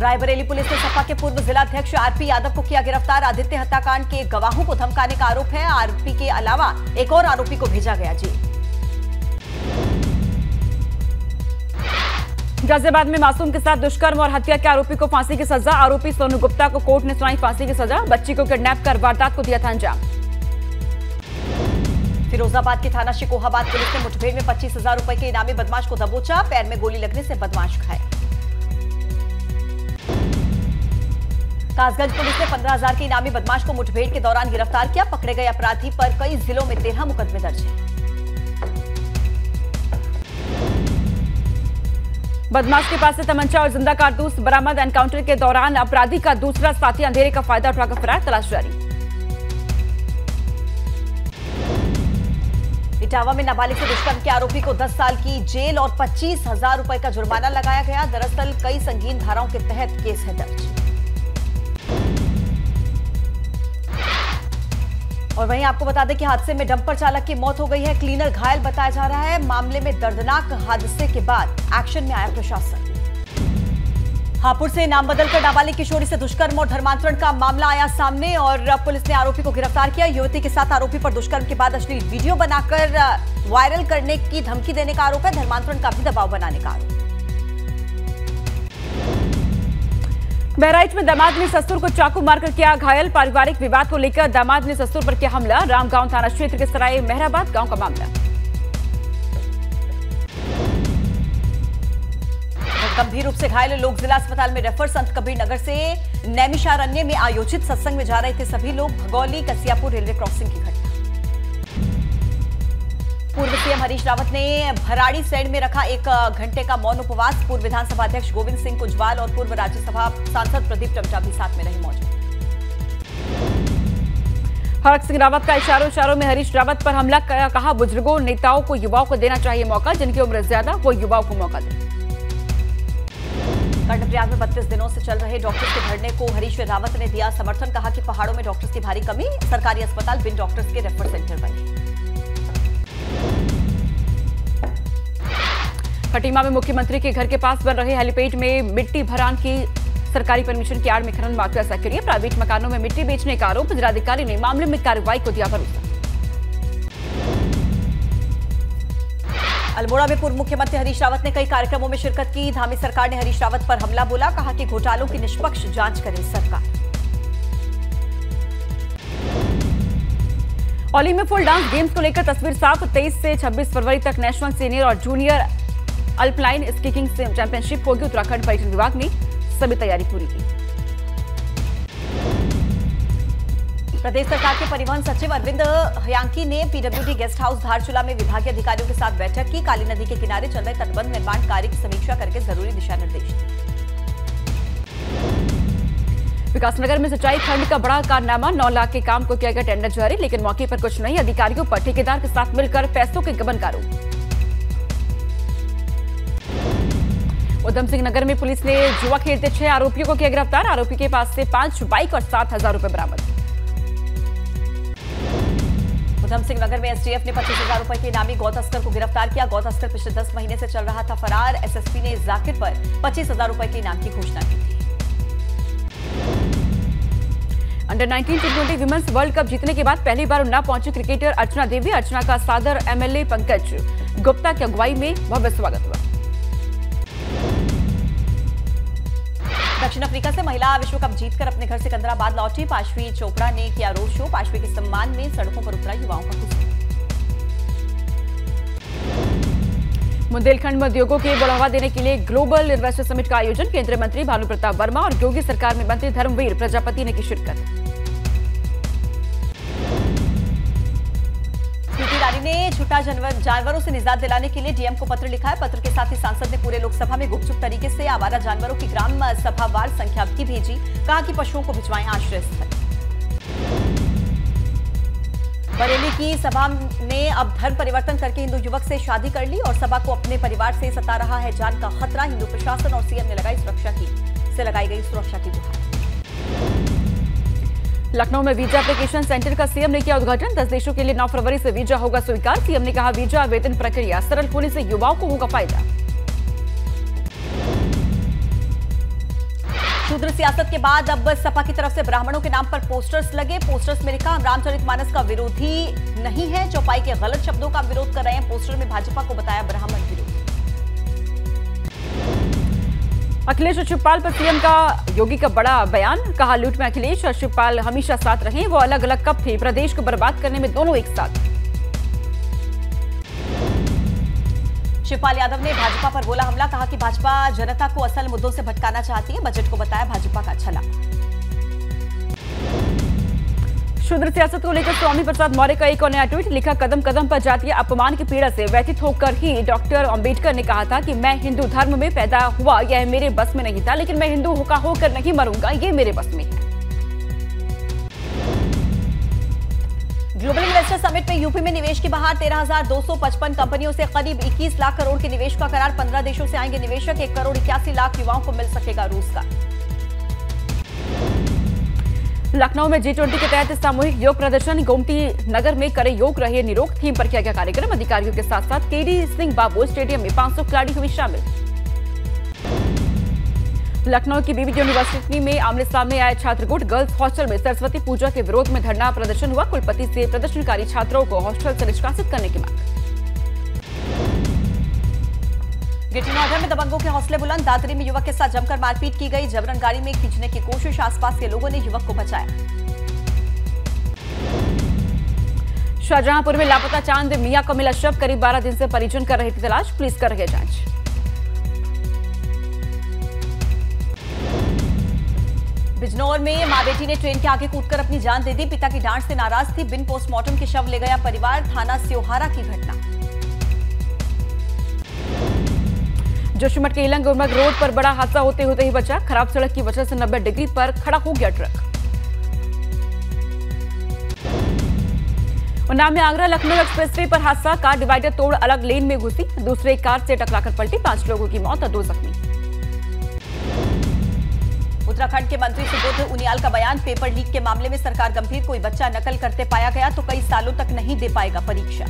Raebareli police ने सपा के पूर्व जिलाध्यक्ष आरपी यादव को किया गिरफ़्तार। आदित्य हत्याकांड के गवाहों को धमकाने का आरोप है। आरपी के अलावा एक और आरोपी को भेजा गया जी। गाजियाबाद में मासूम के साथ दुष्कर्म और हत्या के आरोपी को फांसी की सजा। आरोपी सोनू गुप्ता को कोर्ट ने सुनाई फांसी की सजा। बच्ची को किडनैप कर वारदात को दिया था अंजाम। फिरोजाबाद के थाना शिकोहाबाद पुलिस ने मुठभेड़ में पच्चीस हज़ार रुपए के इनामी बदमाश को दबोचा। पैर में गोली लगने से बदमाश घायल। कासगंज पुलिस ने पंद्रह हज़ार के इनामी बदमाश को मुठभेड़ के दौरान गिरफ़्तार किया। पकड़े गए अपराधी पर कई जिलों में तेरह मुकदमे दर्ज हैं। बदमाश के पास से तमंचा और ज़िंदा कारतूस बरामद एनकाउंटर के दौरान अपराधी का दूसरा साथी अंधेरे का फ़ायदा उठाकर फरार, तलाश जारी। इटावा में नाबालिग से दुष्कर्म के आरोपी को 10 साल की जेल और पच्चीस हज़ार रुपए का जुर्माना लगाया गया। दरअसल कई संगीन धाराओं के तहत केस है दर्ज। और वहीं आपको बता दें कि हादसे में डंपर चालक की मौत हो गई है। क्लीनर घायल बताया जा रहा है। मामले में दर्दनाक हादसे के बाद एक्शन में आया प्रशासन। हापुड़ से नाम बदलकर नाबालिग किशोरी से दुष्कर्म और धर्मांतरण का मामला आया सामने और पुलिस ने आरोपी को गिरफ़्तार किया। युवती के साथ आरोपी पर दुष्कर्म के बाद अश्लील वीडियो बनाकर, वायरल करने की धमकी देने का आरोप है। धर्मांतरण का भी दबाव बनाने का आरोप। बहराइच में दामाद ने ससुर को चाकू मारकर किया घायल। पारिवारिक विवाद को लेकर दामाद ने ससुर पर किया हमला। रामगांव थाना क्षेत्र के सराय मेहराबाद गाँव का मामला। गंभीर रूप से घायल लोग जिला अस्पताल में रेफर। संत कबीर नगर से नैमिषारण्य में आयोजित सत्संग में जा रहे थे सभी लोग। भगौली, कसियापुर रेलवे क्रॉसिंग की घटना। पूर्व सीएम हरीश रावत ने भराड़ी सैड में रखा एक घंटे का मौन उपवास। पूर्व विधानसभा अध्यक्ष गोविंद सिंह कुंजवाल और पूर्व राज्यसभा सांसद प्रदीप टमटा भी साथ में रहे मौजूद। हरक सिंह रावत का इशारों इशारों में हरीश रावत पर हमला कहा, बुज़ुर्गों, नेताओं को युवाओं को देना चाहिए मौका, जिनकी उम्र ज़्यादा, वो युवाओं को मौका दें। कर्णप्रयाग में बत्तीस दिनों से चल रहे डॉक्टर्स के धरने को हरीश रावत ने दिया समर्थन, कहा कि पहाड़ों में डॉक्टर्स की भारी कमी, सरकारी अस्पताल बिन डॉक्टर्स के रेफर सेंटर बने। खटीमा में मुख्यमंत्री के घर के पास बन रहे हेलीपैड में मिट्टी भरान की सरकारी परमिशन की आड़ में खनन माफिया सक्रिय प्राइवेट मकानों में मिट्टी बेचने का आरोप, जिलाधिकारी ने मामले में कार्रवाई को दिया भरोसा। अल्मोड़ा में पूर्व मुख्यमंत्री हरीश रावत ने कई कार्यक्रमों में शिरकत की। धामी सरकार ने हरीश रावत पर हमला बोला, कहा कि घोटालों की निष्पक्ष जाँच करे सरकार। ओली में फुल डांस गेम्स को लेकर तस्वीर साफ़ 23 से 26 फरवरी तक नेशनल सीनियर और जूनियर अल्पलाइन स्कीकिंग चैंपियनशिप होगी। उत्तराखंड पर्यटन विभाग ने सभी तैयारी पूरी की। प्रदेश सरकार के परिवहन सचिव अरविंद हयांकी ने पीडब्ल्यूडी गेस्ट हाउस धारचूला में विभागीय अधिकारियों के साथ बैठक की। काली नदी के किनारे चल रहे तटबंध निर्माण कार्य की समीक्षा करके ज़रूरी दिशा निर्देश विकासनगर में सिंचाई खंड का बड़ा कारनामा। नौ लाख के काम को किया गया टेंडर जारी, लेकिन मौके पर कुछ नहीं। अधिकारियों पर ठेकेदार के साथ मिलकर पैसों के गबन का आरोप। उधम सिंह नगर में पुलिस ने जुआ खेलते छह आरोपियों को किया गिरफ़्तार। आरोपी के पास से पाँच बाइक और सात हज़ार रुपए बरामद। उधम सिंह नगर में एसटीएफ ने पच्चीस हज़ार रुपए के इनामी गौ तस्कर को गिरफ़्तार किया। गौ तस्कर पिछले दस महीने से चल रहा था फरार। एसएसपी ने जाकिर पर पच्चीस हज़ार रुपए के इनाम की घोषणा की थी। Under 19 T twenty women's world cup जीतने के बाद पहली बार उन्नाव पहुँची क्रिकेटर अर्चना देवी। अर्चना का सादर एमएलए पंकज गुप्ता की अगुवाई में भव्य स्वागत हुआ। दक्षिण अफ्रीका से महिला विश्व कप जीतकर अपने घर से कंदराबाद लौटी पाशवी चोपड़ा ने किया रोड शो। पाशवी के सम्मान में सड़कों पर उतरा युवाओं का गुस्सा बुंदेलखंड में उद्योगों के बढ़ावा देने के लिए ग्लोबल इन्वेस्टर समिट का आयोजन, केंद्रीय मंत्री भानु प्रताप वर्मा और योगी सरकार में मंत्री धर्मवीर प्रजापति ने की शिरकत। छुट्टा जानवर जानवरों से निजात दिलाने के लिए डीएम को पत्र लिखा है। पत्र के साथ ही सांसद ने पूरे लोकसभा में गुपचुप तरीके से आवारा जानवरों की ग्राम सभावार संख्या भी भेजी। कहा कि पशुओं को भिजवाएँ आश्रय स्थल। बरेली की सभा ने अब धर्म परिवर्तन करके हिंदू युवक से शादी कर ली और सभा को अपने परिवार से सता रहा है। जान का खतरा, हिंदू प्रशासन और सीएम ने लगाई सुरक्षा की से लगाई गई सुरक्षा की गुहार। लखनऊ में वीज़ा एप्लीकेशन सेंटर का सीएम ने किया उद्घाटन। दस देशों के लिए 9 फरवरी से वीज़ा होगा स्वीकार। सीएम ने कहा, वीज़ा आवेदन प्रक्रिया सरल होने से युवाओं को होगा फ़ायदा। शूद्र सियासत के बाद अब सपा की तरफ़ से ब्राह्मणों के नाम पर पोस्टर्स लगे। पोस्टर्स में लिखा हम रामचरितमानस का विरोधी नहीं है। चौपाई के गलत शब्दों का विरोध कर रहे हैं। पोस्टर में भाजपा को बताया ब्राह्मण विरोधी। अखिलेश और शिवपाल पर सीएम का योगी का बड़ा बयान, कहा, लूट में अखिलेश और शिवपाल हमेशा साथ रहे, वो अलग अलग कब थे? प्रदेश को बर्बाद करने में दोनों एक साथ. शिवपाल यादव ने भाजपा पर बोला हमला, कहा कि भाजपा जनता को असल मुद्दों से भटकाना चाहती है, बजट को बताया भाजपा का छला शूद्र सियासत को लेकर स्वामी प्रसाद मौर्य का एक और नया ट्वीट लिखा कदम कदम पर जातीय अपमान की पीड़ा से व्यथित होकर ही डॉक्टर अंबेडकर ने कहा था कि मैं हिंदू धर्म में पैदा हुआ यह मेरे बस में नहीं था लेकिन मैं हिंदू होकर होकर नहीं मरूँगा ये मेरे बस में ग्लोबल इन्वेस्टर समिट में यूपी में निवेश की बहार 13,255 कंपनियों से करीब 21 लाख करोड़ के निवेश का करार 15 देशों से आएँगे निवेशक एक करोड़ इक्यासी लाख युवाओं को मिल सकेगा रोज़गार। लखनऊ में जी ट्वेंटी के तहत सामूहिक योग प्रदर्शन गोमती नगर में करे योग रहे निरोग। थीम पर किया गया कार्यक्रम। अधिकारियों के साथ साथ केडी सिंह बाबू स्टेडियम में 500 खिलाड़ी हुए शामिल। लखनऊ की बीबी यूनिवर्सिटी में आमने सामने आए छात्र गुट गर्ल्स हॉस्टल में सरस्वती पूजा के विरोध में धरना प्रदर्शन हुआ। कुलपति से प्रदर्शनकारी छात्रों को हॉस्टल से निष्कासित करने की मांग। गिरनाधर में दबंगों के हौसले बुलंद, दादरी में युवक के साथ जमकर मारपीट की गई, जबरन गाड़ी में खींचने की कोशिश, आसपास के लोगों ने युवक को बचाया। शाहजहांपुर में लापता चाँद, मियाँ को मिला शव करीब 12 दिन से परिजन कर रही थी तलाश, पुलिस कर रही है जाँच। बिजनौर में माँ बेटी ने ट्रेन के आगे कूदकर अपनी जान दे दी, पिता की डांट से नाराज़ थी, बिन पोस्टमार्टम के शव ले गया परिवार, थाना स्योहारा की घटना। जोशीमठ के इलंग उर्मग रोड पर बड़ा हादसा होते होते ही बचा। खराब सड़क की वजह से 90 डिग्री पर खड़ा हो गया ट्रक। उन्नाव में आगरा लखनऊ एक्सप्रेसवे पर हादसा। कार डिवाइडर तोड़ अलग लेन में घुसी। दूसरे कार से टकराकर पलटी। पाँच लोगों की मौत और दो जख्मी। उत्तराखंड के मंत्री सुबोध उनियाल का बयान, पेपर लीक के मामले में सरकार गंभीर, कोई बच्चा नकल करते पाया गया तो कई सालों तक नहीं दे पाएगा परीक्षा।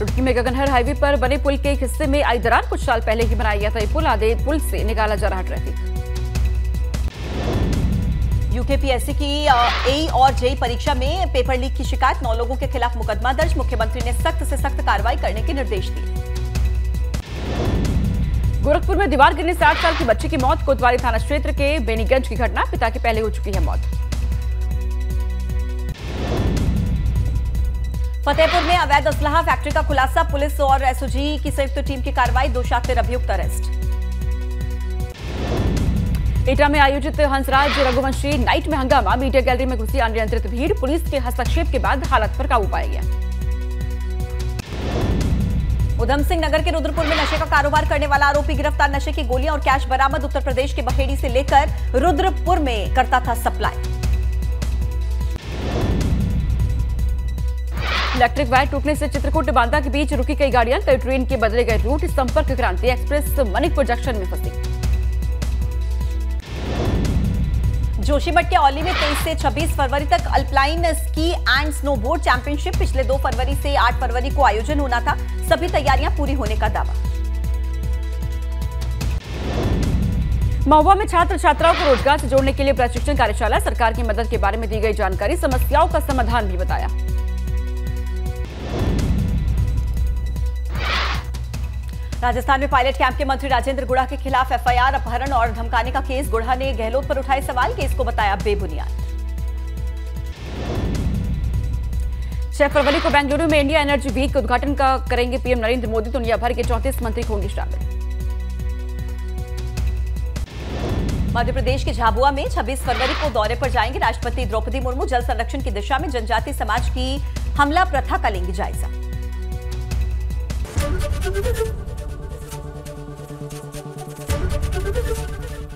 रुड़की में गगनहर हाईवे पर बने पुल के एक हिस्से में आई दरार कुछ साल पहले ही बनाया गया था ये पुल आधे पुल से निकाला जा रहा ट्रैफ़िक। यूकेपीएससी की ए और जेई परीक्षा में पेपर लीक की शिकायत नौ लोगों के खिलाफ मुकदमा दर्ज मुख्यमंत्री ने सख्त से सख्त कार्रवाई करने के निर्देश दिए। गोरखपुर में दीवार गिरने से आठ साल की बच्ची की मौत कोतवाली थाना क्षेत्र के बेनीगंज की घटना पिता की पहले हो चुकी है मौत। फतेहपुर में अवैध असलाह फैक्ट्री का खुलासा, पुलिस और एसओजी की संयुक्त टीम की कार्रवाई, दो शातिर अभियुक्त अरेस्ट। एटा में आयोजित हंसराज रघुवंशी नाइट में हंगामा, मीडिया गैलरी में घुसी अनियंत्रित भीड़, पुलिस के हस्तक्षेप के बाद हालत पर काबू पाया गया। उधम सिंह नगर के रुद्रपुर में नशे का कारोबार करने वाला आरोपी गिरफ़्तार, नशे की गोलियाँ और कैश बरामद उत्तर प्रदेश के बहेड़ी से लेकर रुद्रपुर में करता था सप्लाई। इलेक्ट्रिक वायर टूटने से चित्रकूट बांदा के बीच रुकी कई गाड़ियाँ, कई ट्रेन के बदले गए रूट। संपर्क क्रांति एक्सप्रेस मणिकपुर जंक्शन में फंसी। जोशीमठ के औली में 23 से 26 फरवरी तक alpine ski and snowboard championship. पिछले 2 फरवरी से 8 फरवरी को आयोजन होना था। सभी तैयारियाँ पूरी होने का दावा। महुआ में छात्र छात्राओं को रोज़गार से जोड़ने के लिए प्रशिक्षण कार्यशाला। सरकार की मदद के बारे में दी गई जानकारी। समस्याओं का समाधान भी बताया। राजस्थान में पायलट कैंप के मंत्री राजेंद्र गुड़ा के खिलाफ एफआईआर अपहरण और धमकाने का केस। गुड़ा ने गहलोत पर उठाए सवाल, केस को बताया बेबुनियाद। छह फरवरी को बेंगलुरु में इंडिया एनर्जी वीक के उद्घाटन का करेंगे पीएम नरेंद्र मोदी दुनिया भर के चौंतीस मंत्री होंगे शामिल। मध्य प्रदेश के झाबुआ में 26 फरवरी को दौरे पर जाएँगे राष्ट्रपति द्रौपदी मुर्मू। जल संरक्षण की दिशा में जनजाति समाज की हमला प्रथा का लेंगे जायजा।